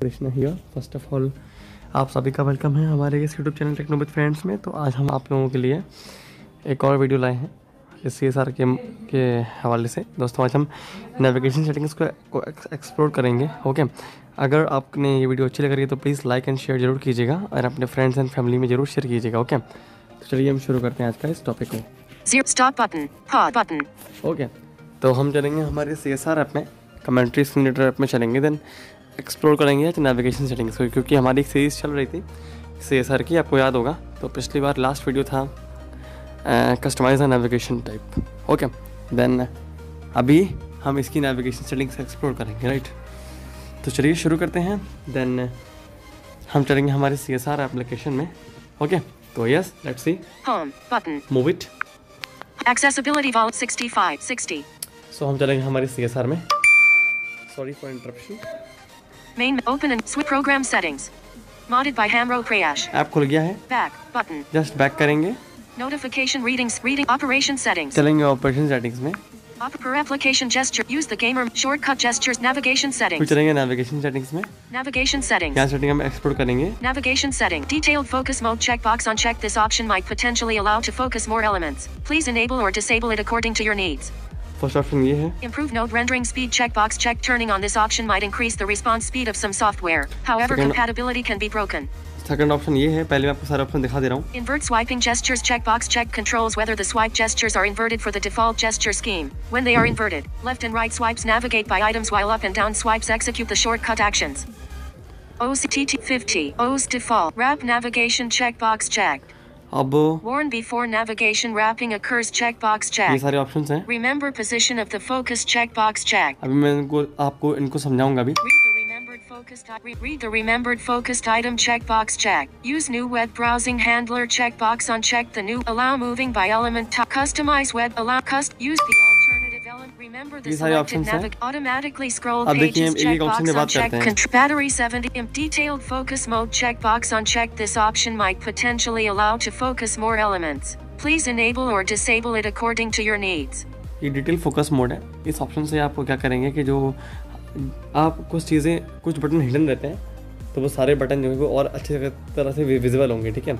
Krishna here first of all आप सभी का वेलकम है हमारे इस YouTube channel techno with friends में। तो आज हम आप लोगों के लिए एक और वीडियो लाए हैं इस सी एस आर के के हवाले से। दोस्तों आज हम नेविगेशन सेटिंग्स को, को एक्सप्लोर करेंगे ओके अगर आपने ये वीडियो अच्छी लग रही है तो प्लीज़ लाइक एंड शेयर ज़रूर कीजिएगा और अपने फ्रेंड्स एंड फैमिली में ज़रूर शेयर कीजिएगा ओके तो चलिए हम शुरू करते हैं आज का इस टॉपिक को. ओके तो हम चलेंगे हमारे सी एस आर ऐप में कमेंट्री सिमुलेटर ऐप में चलेंगे देन एक्सप्लोर करेंगे आज नेविगेशन सेटिंग्स को क्योंकि हमारी एक सीरीज़ चल रही थी सी एस आर की आपको याद होगा। तो पिछली बार लास्ट वीडियो था customise navigation type okay then अभी हम इसकी नेविगेशन सेटिंग्स एक्सप्लोर करेंगे राइट तो चलिए शुरू करते हैं। देन हम चलेंगे हमारे सी एस आर एप्लीकेशन में। ओके तो yes let's see. Move it Accessibility vault 65 60. So हम चलेंगे हमारे सी एस आर में। Sorry for interruption Main open and switch program settings. Modded by Hamro Prayash. App खुल गया है Back button. जस्ट बैक करेंगे Notification readings reading operation settings. चलेंगे ऑपरेशन सेटिंग्स में Op- per application gesture. Use the gamer shortcut gestures navigation फिर settings. चलेंगे navigation settings में Navigation settings. यहाँ सेटिंग हम एक्सप्लोर करेंगे Navigation setting. Detailed focus mode checkbox unchecked. This option might potentially allow to focus more elements. Please enable or disable it according to your needs. First option ये है Improve node rendering speed checkbox check turning on this option might increase the response speed of some software. However, Second- compatibility can be broken. Second option ये है पहले मैं आपको सारे option दिखा दे रहा हूँ Invert swiping gestures checkbox check controls whether the swipe gestures are inverted for the default gesture scheme. When they are inverted, left and right swipes navigate by items while up and down swipes execute the shortcut actions. OCTT 50 O's default wrap navigation checkbox checked. अब Warn before navigation wrapping occurs checkbox ये checked. सारे options हैं Remember position of the focus checkbox checked. अभी मैं इनको आपको इनको समझाऊंगा अभी Read the remembered focused i- re- read the remembered focused item checkbox check. Use new web browsing handler checkbox uncheck the new allow moving by element to customize web allow cust use the इस सारे option है अब देखिए हम एक option में बात करते हैं battery seven M detailed focus mode check box on check this option might potentially allow to focus more elements please enable और disable it according to your needs ये डिटेल फोकस मोड है। इस option से आपको क्या करेंगे कि जो आप कुछ चीज़ें कुछ बटन हिडन रहते हैं तो वो सारे बटन जो है वो और अच्छे तरह से विजिबल होंगे ठीक है?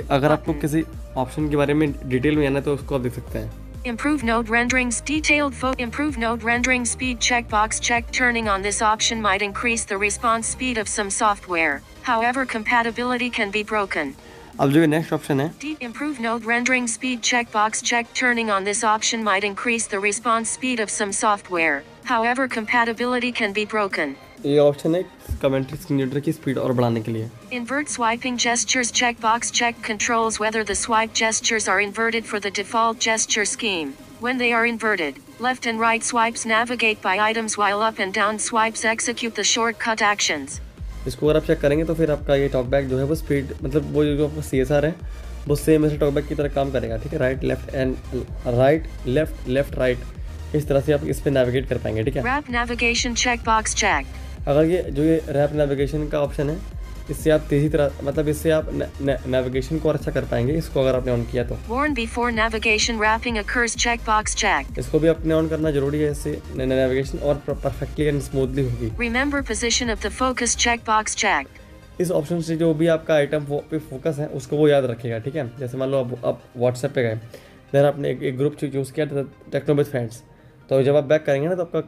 अगर आपको किसी ऑप्शन के बारे में डिटेल में जाना है तो उसको आप देख सकते हैं। Improve node renderings detailed fo improve node rendering speed checkbox check turning on this option might increase the response speed of some software. However, compatibility can be broken. अब जो ये नेक्स्ट ऑप्शन है De- improve node rendering speed checkbox check turning on this option might increase the response speed of some software. However, compatibility can be broken. ये option है commentary signature की speed और बढ़ाने के लिए Invert swiping gestures checkbox check controls whether the swipe gestures are inverted for the default gesture scheme. When they are inverted, left and right swipes navigate by items while up and down swipes execute the shortcut actions. इसको अगर आप check करेंगे तो फिर आपका ये talkback जो है वो स्पीड मतलब वो जो आपका सी एस आर है वो सेम ऐसे टॉकबैक की तरह काम करेगा ठीक है right left and right left left right इस तरह से आप इस पर नेविगेट कर पाएँगे ठीक है Wrap navigation checkbox checked. अगर ये जो ये रैप नेविगेशन का ऑप्शन है इससे आप तेज़ी तरह मतलब इससे आप नेविगेशन को और अच्छा कर पाएँगे इसको अगर आपने ऑन किया तो Warn before navigation wrapping occurs checkbox checked. इसको भी अपने ऑन करना ज़रूरी है इससे नेविगेशन और परफेक्टली एंड स्मूथली होगी Remember position of the focus checkbox checked. इस ऑप्शन से जो भी आपका आइटम वो पे फोकस है उसको वो याद रखेगा ठीक है जैसे मान लो आप आप व्हाट्सएप पे गए देन आपने एक, एक ग्रुप चूज़ किया टेक्नोबिथ फ्रेंड्स तो जब आप बैक करेंगे ना तो आपका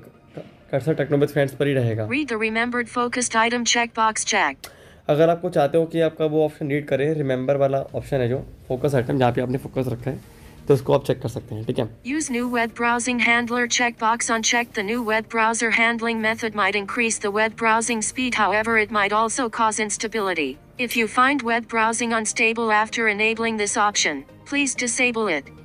कर्सर टेक्नोबिथ फ्रेंड्स पर ही रहेगा Read the remembered focused item checkbox checked. अगर आपको चाहते हो कि आपका वो ऑप्शन रीड करे रिमेंबर वाला ऑप्शन है जो फोकस आइटम जहाँ पे आपने फोकस रखा है तो उसको आप चेक कर सकते हैं ठीक है Use new web browsing handler checkbox unchecked. The new web browser handling method might increase the web browsing speed, however, it might also cause instability. If you find web browsing unstable after enabling this option, please disable it.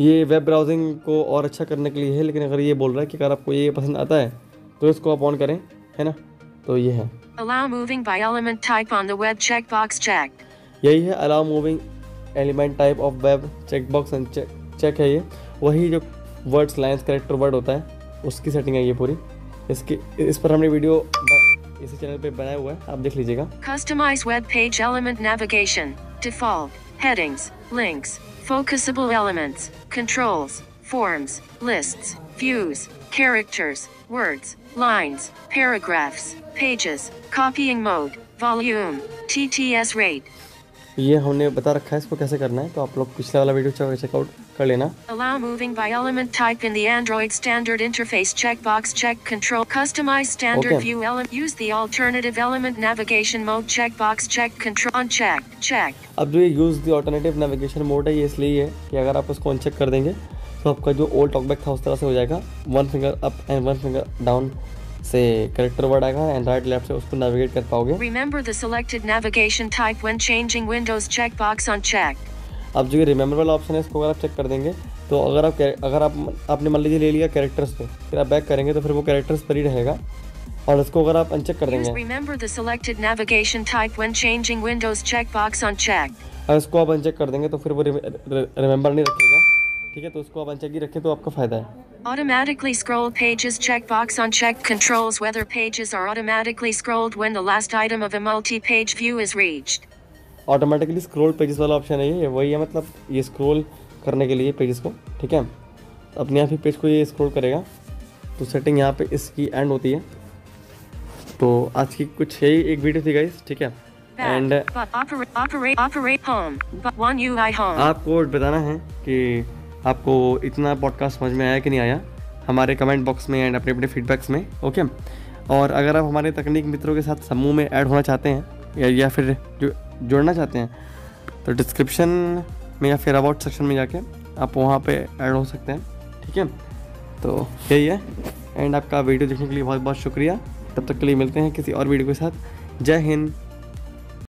ये web browsing को और अच्छा करने के लिए है लेकिन अगर ये बोल रहा है कि अगर आपको ये पसंद आता है तो इसको आप ऑन करें है ना तो ये है Allow moving by element type on the web checkbox checked. यही है allow moving element type of web check box and check है ये वही जो वर्ड्स लाइन्स करेक्टर वर्ड होता है उसकी सेटिंग है ये पूरी इसकी इस पर हमने वीडियो इसी चैनल पे बनाया हुआ है आप देख लीजिएगा Customize web page element navigation. Default. Headings. Links. Focusable elements. Controls. Forms. Lists. views, characters, words, lines, paragraphs, pages, copying mode, volume, TTS rate. ये हमने बता रखा है इसको कैसे करना है तो आप लोग पिछले वाला वीडियो चेकआउट कर लेना Allow moving by element type in the Android standard interface checkbox check control customize standard Okay. view element use the alternative element navigation mode checkbox check control unchecked checked अब जो ये use the alternative navigation mode है ये इसलिए है कि अगर आप उसको अनचेक कर देंगे तो आपका जो ओल्ड टॉकबैक था उस तरह से हो जाएगा one finger up and one finger down से करेक्टर वर्ड आएगा एंड राइट लेफ़्ट से उसको नेविगेट कर पाओगे। Remember the selected navigation type when changing windows checkbox unchecked अब जो ये रिमेंबर वाला ऑप्शन है इसको अगर आप चेक कर देंगे तो अगर आप अगर आप आपने मान लीजिए ले लिया कैरेक्टर्स पे फिर आप बैक करेंगे तो फिर वो कैरेक्टर्स पर ही रहेगा। और इसको अगर आप अनचेक कर देंगे। Remember the selected navigation type when changing windows checkbox unchecked अगर इसको आप अनचेक कर देंगे तो फिर वो रिमेंबर नहीं रखेगा। ठीक है तो उसको आप अनचेक ही रखें तो आपका फ़ायदा है। Automatically scroll pages checkbox unchecked controls whether pages are automatically scrolled when the last item of a multi-page view is reached. Automatically scroll pages वाला ऑप्शन है ये वही है मतलब ये स्क्रॉल करने के लिए पेजेस को ठीक है अपने आप ही पेज को ये स्क्रॉल करेगा तो सेटिंग यहाँ पे इसकी एंड होती है तो आज की कुछ यही एक वीडियो थी गाइस ठीक है एंड. आपको बताना है कि आपको इतना पॉडकास्ट समझ में आया कि नहीं आया हमारे कमेंट बॉक्स में एंड अपने अपने फीडबैक्स में ओके और अगर आप हमारे तकनीक मित्रों के साथ समूह में ऐड होना चाहते हैं या, या फिर जो जुड़ना चाहते हैं तो डिस्क्रिप्शन में या फिर अबाउट सेक्शन में जाके आप वहाँ पे ऐड हो सकते हैं ठीक है? तो यही है एंड आपका वीडियो देखने के लिए बहुत बहुत शुक्रिया। तब तक के लिए मिलते हैं किसी और वीडियो के साथ। जय हिंद।